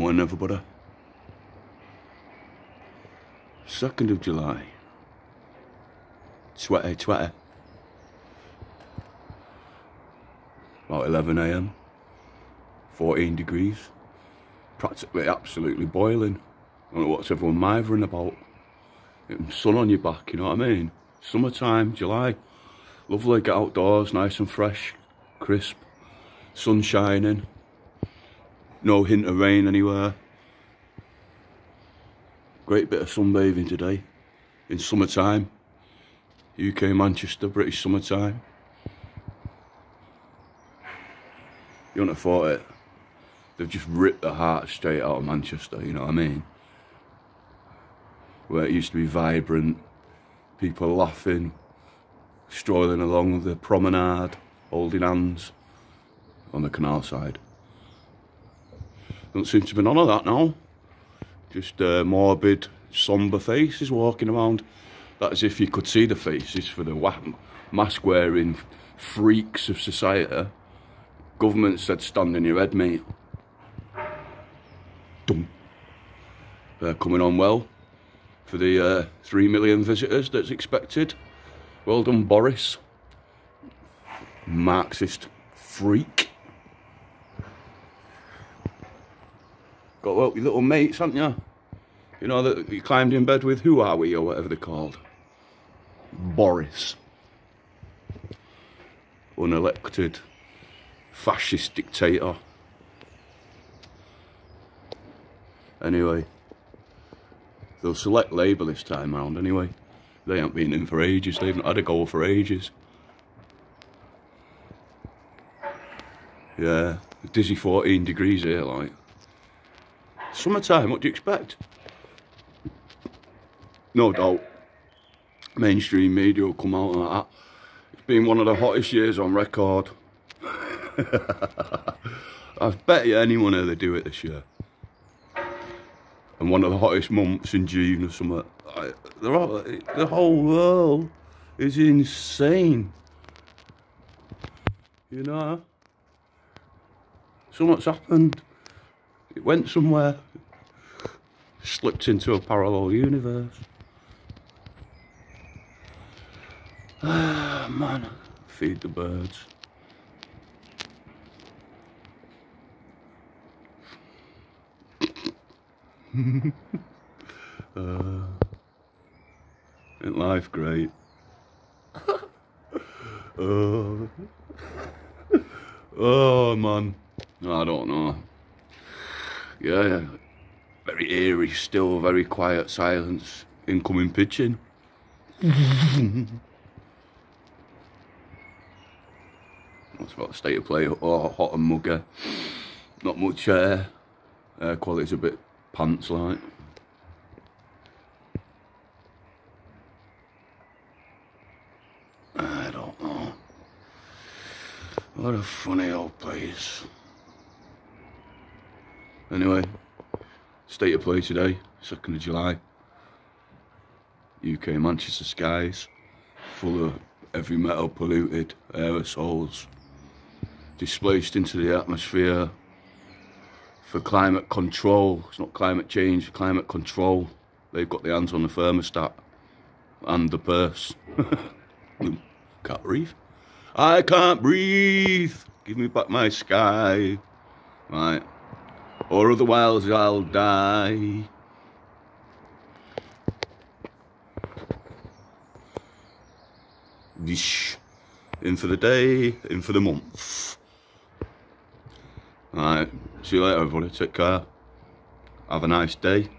Morning everybody. 2nd of July. Sweaty, sweaty. About 11am. 14 degrees. Practically absolutely boiling. I don't know what's everyone mithering about. Sun on your back, you know what I mean? Summertime, July. Lovely, get outdoors, nice and fresh, crisp. Sun shining. No hint of rain anywhere. Great bit of sunbathing today in summertime. UK Manchester, British summertime. You wouldn't have thought it. They've just ripped the heart straight out of Manchester, you know what I mean? Where it used to be vibrant, people laughing, strolling along the promenade, holding hands on the canal side. Don't seem to be none of that now. Just uh, morbid, sombre faces walking around. That's if you could see the faces for the mask-wearing freaks of society. Government said stand in your head, mate. Dum. They're coming on well for the uh, three million visitors that's expected. Well done, Boris. Marxist freak. Well, your little mates, haven't you? You know that you climbed in bed with Huawei or whatever they're called. Boris. Unelected fascist dictator. Anyway, they'll select Labour this time round anyway. They haven't been in for ages, they haven't had a goal for ages. Yeah, dizzy 14 degrees here, like. Summertime, what do you expect? No doubt, mainstream media will come out like that. It's been one of the hottest years on record. I bet you anyone ever do it this year. And one of the hottest months in June or something. the whole world is insane. You know? Something's happened. It went somewhere. Slipped into a parallel universe. Ah, man. Feed the birds. uh, isn't life great? oh. oh man, I don't know. Yeah, yeah, very eerie, still very quiet silence. Incoming pitching. That's about the state of play. Oh, hot and mugger. Not much air. Air quality's a bit pants like. I don't know. What a funny old place. Anyway, state of play today, 2nd of July. UK Manchester skies, full of heavy metal polluted aerosols displaced into the atmosphere for climate control. It's not climate change, climate control. They've got their hands on the thermostat and the purse. can't breathe. I can't breathe. Give me back my sky. Right. Or otherwise I'll die. In for the day, in for the month. Alright, see you later everybody, take care. Have a nice day.